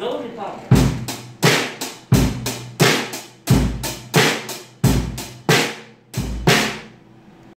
Go, Vitória!